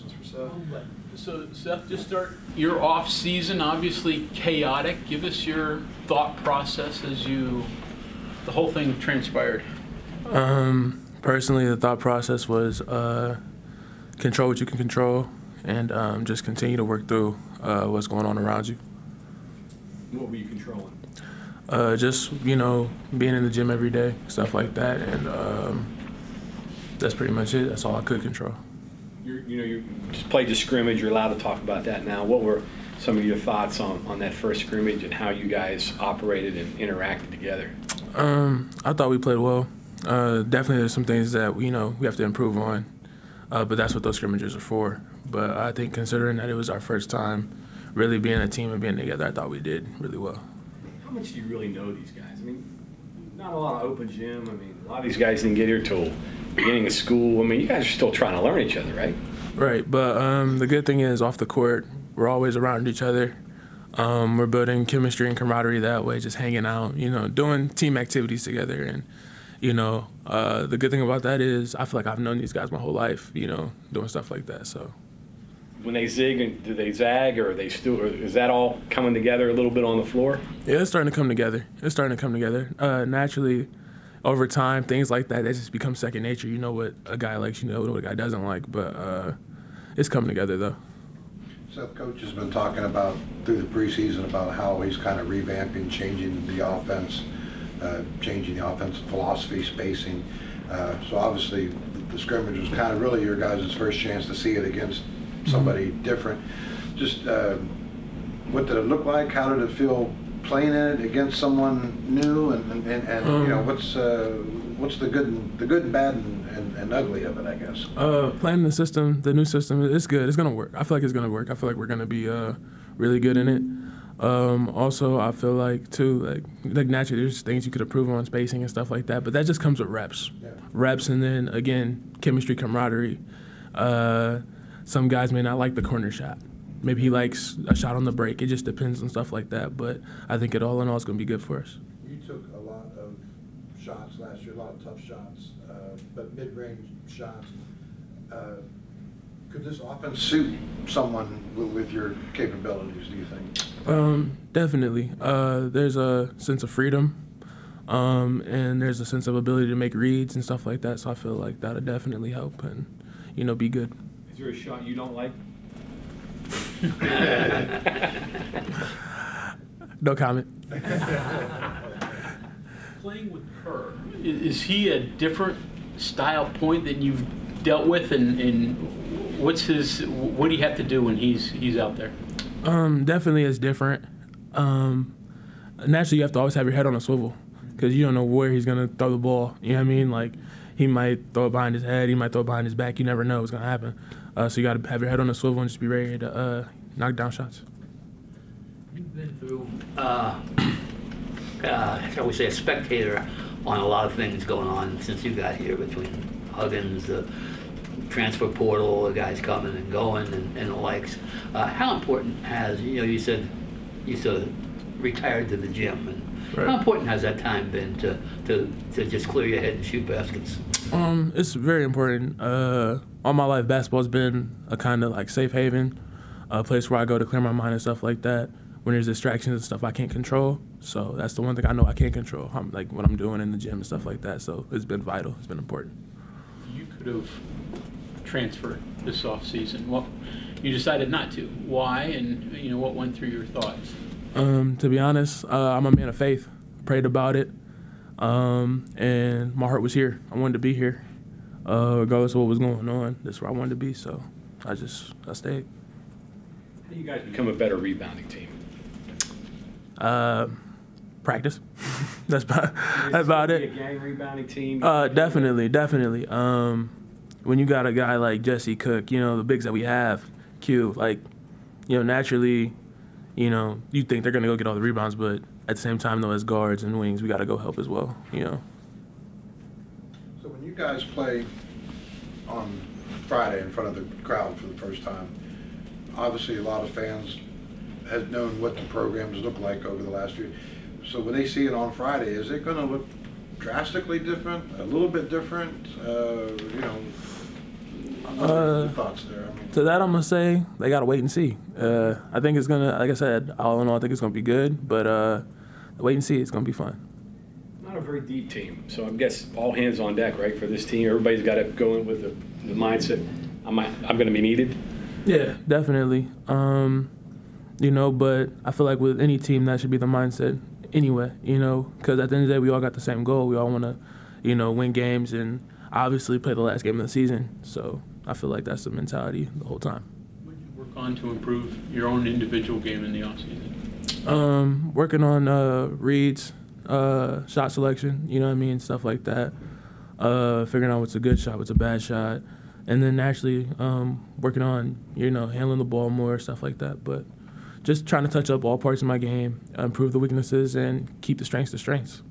questions for Seth? So Seth, just start your off season, obviously chaotic. Give us your thought process as you, the whole thing transpired. Um, personally, the thought process was uh, control what you can control, and um, just continue to work through uh, what's going on around you. What were you controlling? Uh, just you know, being in the gym every day, stuff like that, and um, that's pretty much it. That's all I could control. You're, you know, you just played the scrimmage. You're allowed to talk about that now. What were some of your thoughts on, on that first scrimmage and how you guys operated and interacted together? Um, I thought we played well. Uh, definitely, there's some things that you know we have to improve on, uh, but that's what those scrimmages are for. But I think considering that it was our first time really being a team and being together, I thought we did really well. How much do you really know these guys? I mean, not a lot of open gym. I mean, a lot of these guys didn't get here till beginning of school. I mean, you guys are still trying to learn each other, right? Right, but um, the good thing is off the court, we're always around each other. Um, we're building chemistry and camaraderie that way, just hanging out, you know, doing team activities together. And, you know, uh, the good thing about that is I feel like I've known these guys my whole life, you know, doing stuff like that. So. When they zig, and do they zag, or are they still? Or is that all coming together a little bit on the floor? Yeah, it's starting to come together. It's starting to come together. Uh, naturally, over time, things like that, that just become second nature. You know what a guy likes, you know what a guy doesn't like, but uh, it's coming together though. Seth, coach has been talking about through the preseason about how he's kind of revamping, changing the offense, uh, changing the offensive philosophy, spacing. Uh, so obviously, the scrimmage was kind of really your guys' first chance to see it against somebody different. Just uh, what did it look like? How did it feel playing in it against someone new? And, and, and, and you know, what's uh, what's the good and, the good and bad and, and, and ugly of it, I guess. Uh, playing the system, the new system, it's good. It's gonna work. I feel like it's gonna work. I feel like we're gonna be uh, really good in it. Um, also, I feel like too, like like naturally, there's things you could improve on spacing and stuff like that, but that just comes with reps, Yeah. reps, and then again, chemistry, camaraderie. Uh, some guys may not like the corner shot. Maybe he likes a shot on the break. It just depends on stuff like that. But I think it all in all is going to be good for us. You took a lot of shots last year, a lot of tough shots, uh, but mid-range shots. Uh, Could this offense suit someone wi- with your capabilities, do you think? Um, definitely. Uh, there's a sense of freedom, um, and there's a sense of ability to make reads and stuff like that. So I feel like that'll definitely help and, you know, be good. Is there a shot you don't like? No comment. Playing with Kerr, is he a different style point that you've dealt with, and, and what's his? What do you have to do when he's he's out there? Um, definitely it's different. Um, naturally, you have to always have your head on a swivel because you don't know where he's gonna throw the ball. You know what I mean? Like he might throw it behind his head, he might throw it behind his back. You never know what's gonna happen. Uh, so you got to have your head on a swivel and just be ready to uh, knock down shots. You've been through, uh, uh, shall we say, a spectator on a lot of things going on since you got here between Huggins, the transfer portal, the guys coming and going and, and the likes. Uh, how important has, you know, you said you sort of retired to the gym and Right. how important has that time been to, to, to just clear your head and shoot baskets? Um, it's very important. Uh, all my life, basketball's been a kind of like safe haven, a place where I go to clear my mind and stuff like that. When there's distractions and stuff I can't control, so that's the one thing I know I can't control. I'm like what I'm doing in the gym and stuff like that. So it's been vital. It's been important. You could have transferred this off season. Well, you decided not to. Why? And you know what went through your thoughts? Um, to be honest, uh, I'm a man of faith. Prayed about it, um, and my heart was here. I wanted to be here, uh, regardless of what was going on. That's where I wanted to be. So I just I stayed. How do you guys become a better rebounding team? Uh, practice. that's about, that's about Be it. A gang rebounding team. Uh, definitely, definitely. Um, when you got a guy like Jesse Cook, you know the bigs that we have, Q, like, you know, naturally, you know, you think they're gonna go get all the rebounds, but at the same time, though, as guards and wings, we got to go help as well. You know. So when you guys play on Friday in front of the crowd for the first time, obviously a lot of fans have known what the programs look like over the last few. So when they see it on Friday, is it going to look drastically different, a little bit different? Uh, you know, Uh, thoughts there? I mean, To that, I'm gonna say they gotta wait and see. Uh, I think it's gonna, like I said, all in all, I think it's gonna be good. But uh, wait and see. It's gonna be fun. Not a very deep team, so I guess all hands on deck, right, for this team. Everybody's got to go in with the, the mindset, I'm, I'm going to be needed. Yeah, definitely. Um, you know, but I feel like with any team, that should be the mindset anyway. You know, because at the end of the day, we all got the same goal. We all want to, you know, win games and obviously play the last game of the season. So I feel like that's the mentality the whole time. What did you work on to improve your own individual game in the offseason? Um, working on uh, reads, uh, shot selection, you know what I mean, stuff like that. Uh, figuring out what's a good shot, what's a bad shot, and then actually um, working on you know handling the ball more, stuff like that. But just trying to touch up all parts of my game, improve the weaknesses, and keep the strengths to strengths.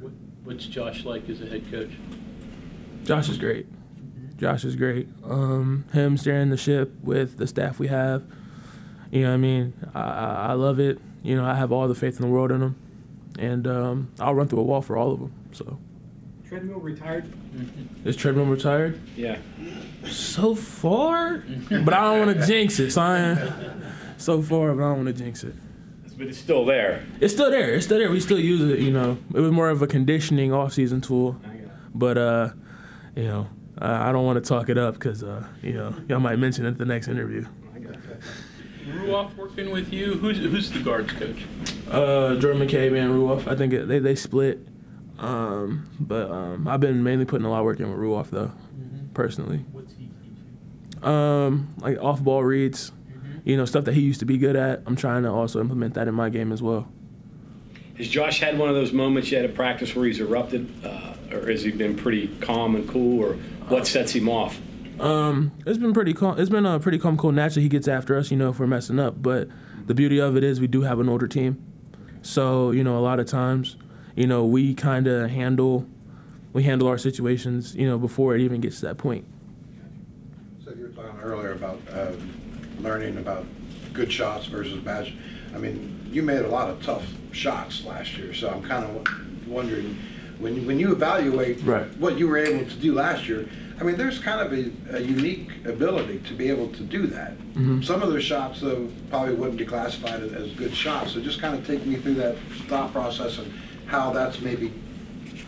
What, what's Josh like as a head coach? Josh is great. Josh is great. Um, him steering the ship with the staff we have, you know what I mean? I I love it. You know, I have all the faith in the world in them, And um, I'll run through a wall for all of them. So, Treadmill retired? is Treadmill retired? Yeah. So far, but I don't want to jinx it, son. So far, but I don't want to jinx it. But it's still there. It's still there. It's still there. We still use it. You know, it was more of a conditioning off-season tool. But uh, you know, I I don't want to talk it up because uh, you know, y'all might mention it at the next interview. Ruoff working with you? Who's, who's the guards coach? Uh, Jordan McCabe and Ruoff. I think it, they they split. Um, but um, I've been mainly putting a lot of work in with Ruoff though, personally. What's he teaching? Um, like off ball reads, you know, stuff that he used to be good at. I'm trying to also implement that in my game as well. Has Josh had one of those moments yet at practice where he's erupted, uh, or has he been pretty calm and cool, or what sets him off? Um, it's been pretty calm. It's been uh, pretty calm, cool. Naturally, he gets after us, you know, if we're messing up. But the beauty of it is we do have an older team, so you know, a lot of times, you know, we kind of handle, we handle our situations, you know, before it even gets to that point. So you were talking earlier about uh, learning about good shots versus bad. sh- I mean, you made a lot of tough shots last year, so I'm kind of wondering, when, you- when you evaluate Right. what you were able to do last year, I mean, there's kind of a, a unique ability to be able to do that. Some of those shots, though, probably wouldn't be classified as- good shots, so just kind of take me through that thought process and how that's maybe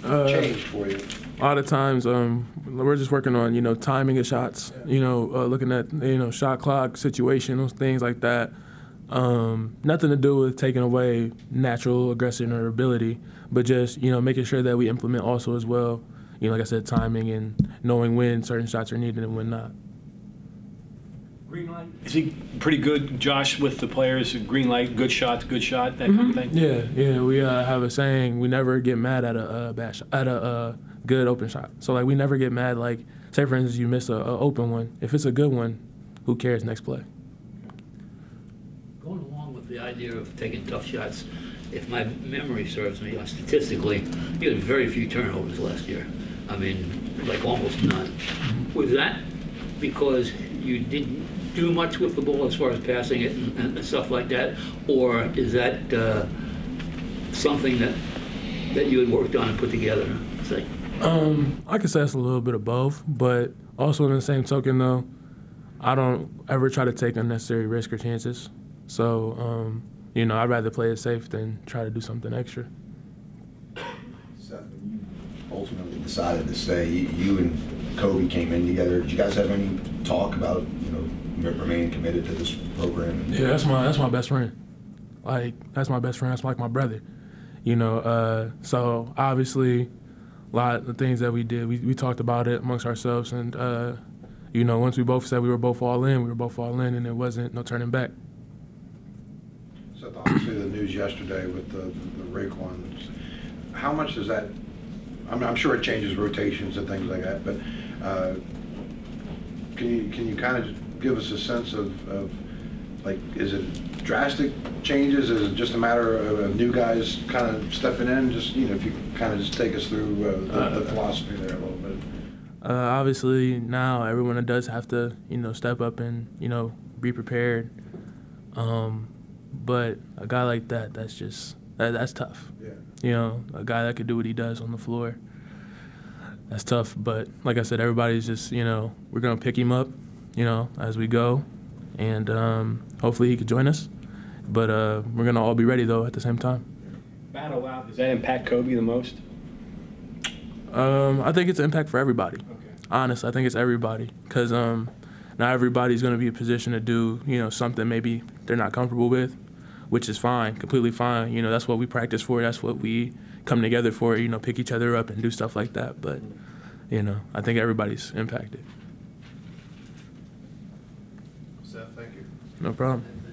Uh, changed for you. a lot of times um, we're just working on you know timing of shots you know uh, looking at you know shot clock situation those things like that um, nothing to do with taking away natural aggression or ability but just you know making sure that we implement also as well you know like i said timing and knowing when certain shots are needed and when not Green light? Is he pretty good, Josh, with the players? Green light, good shot, good shot, that kind of thing? yeah yeah we uh, have a saying we never get mad at a, uh bad shot, at a uh, good open shot so like we never get mad like say for instance you miss a, a open one if it's a good one who cares next play Going along with the idea of taking tough shots, if my memory serves me, uh, statistically, you had very few turnovers last year. I mean, like almost none. Was that because you didn't do much with the ball as far as passing it and, and stuff like that? Or is that uh, something that, that you had worked on and put together? Like, Um, I could say it's a little bit of both, but also in the same token, though, I don't ever try to take unnecessary risk or chances. So, um, you know, I'd rather play it safe than try to do something extra. Seth, when you ultimately decided to stay, you you and Kobe came in together. Did you guys have any talk about, you know, remaining committed to this program? Yeah, that's my that's my best friend. Like that's my best friend. That's like my brother. You know, uh, so obviously, a lot of the things that we did, we, we talked about it amongst ourselves, and uh, you know, once we both said we were both all in, we were both all in, and there wasn't no turning back. So obviously the news yesterday with the, the RaeQuan, how much does that, I'm, I'm sure it changes rotations and things like that, but, uh, can you, can you kind of give us a sense of, of, like, is it drastic changes? Is it just a matter of, new guys kind of stepping in? Just, you know, if you kind of just take us through, uh, the, the philosophy there a little bit. Uh, obviously, now everyone does have to, you know, step up and, you know, be prepared. Um, but a guy like that, that's just, that, that's tough. Yeah. You know, a guy that could do what he does on the floor. that's tough. But like I said, everybody's just you know we're gonna pick him up, you know, as we go, and um, hopefully he could join us. But uh, we're gonna all be ready though at the same time. Battle out, does that impact Kobe the most? Um, I think it's an impact for everybody. Okay. Honest, I think it's everybody because um, not everybody's going to be in a position to do you know something maybe they're not comfortable with, which is fine, completely fine. You know that's what we practice for. That's what we come together for. You know, pick each other up and do stuff like that. But you know, I think everybody's impacted. Seth, thank you. No problem.